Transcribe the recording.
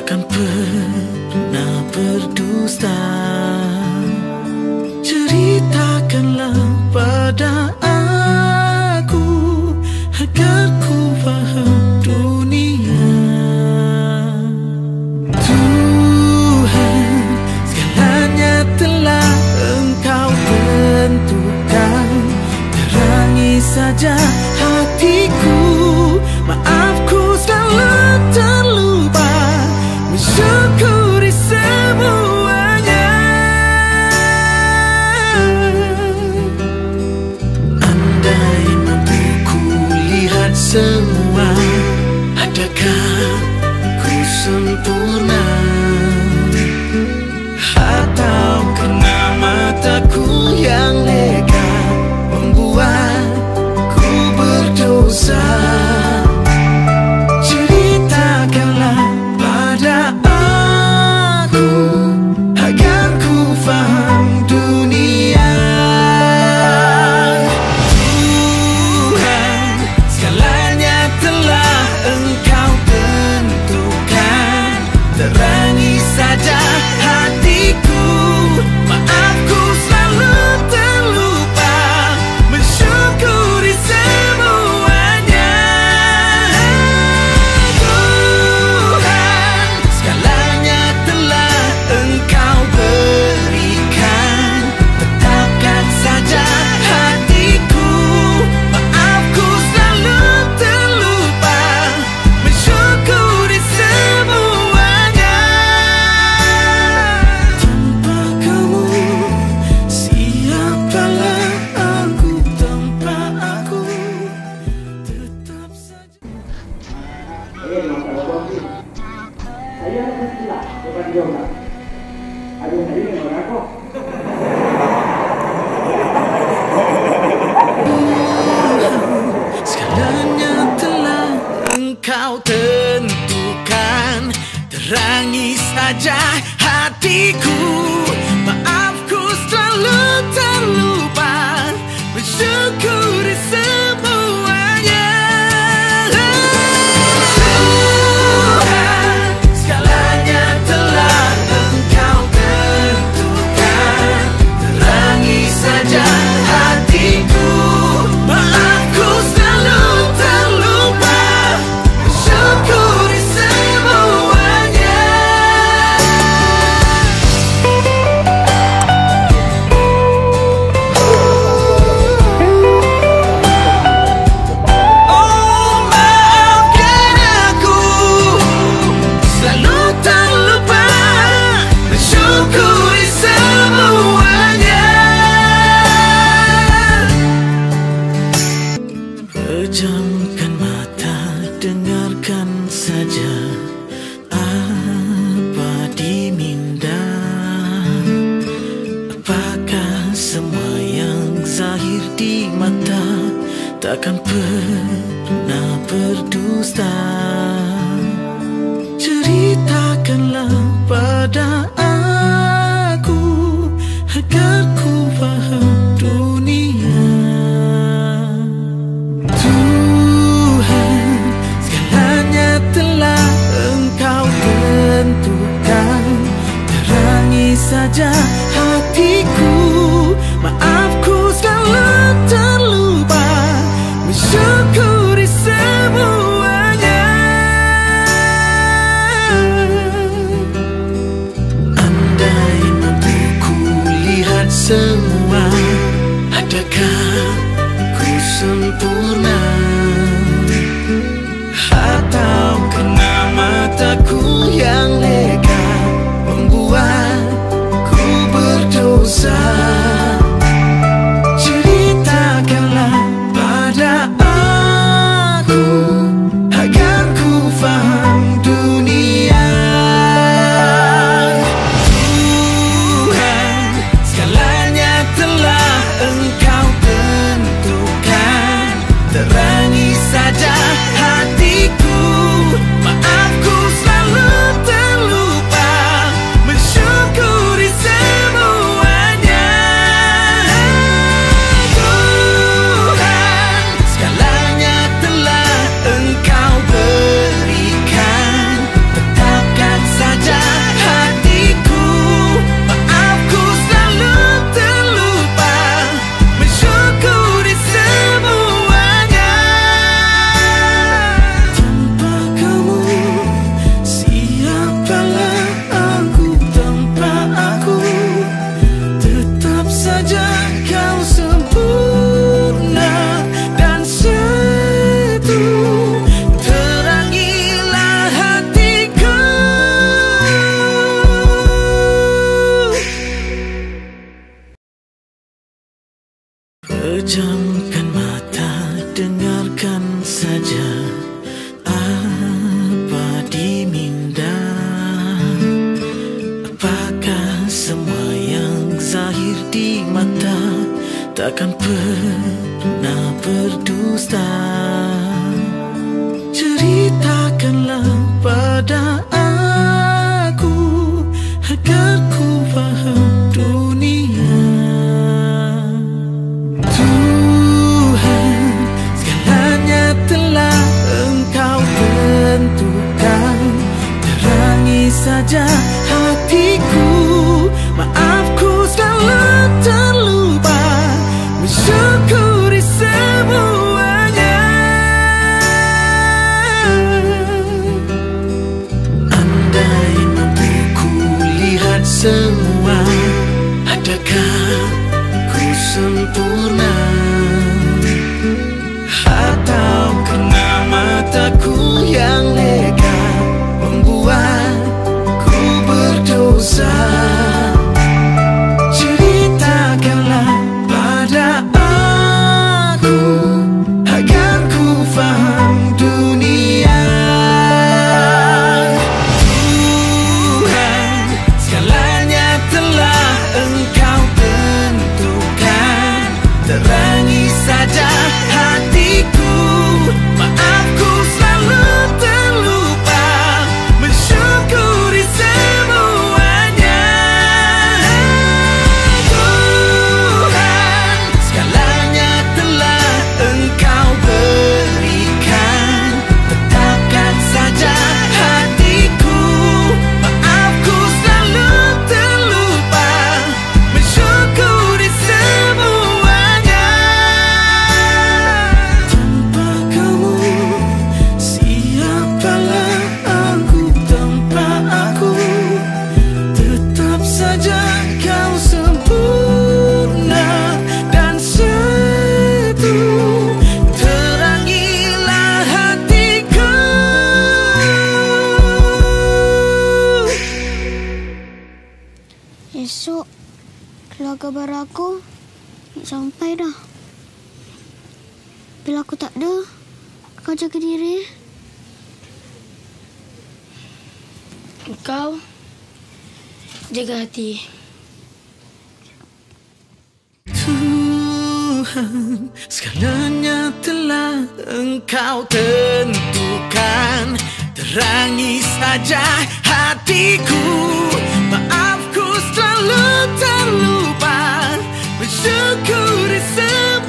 Takkan pernah berdusta. adakah ku sempurna? time takkan pernah berdusta ceritakanlah pada. por. Pejamkan mata, dengarkan saja apa diminda. Apakah semua yang zahir di mata takkan pernah berdusta? Ceritakanlah pada aku. Bila aku tak ada, kau jaga diri. Kau jaga hati. Tuhan, segalanya telah engkau tentukan Terangi saja hatiku Maafku selalu terlupa Bersyukur di semua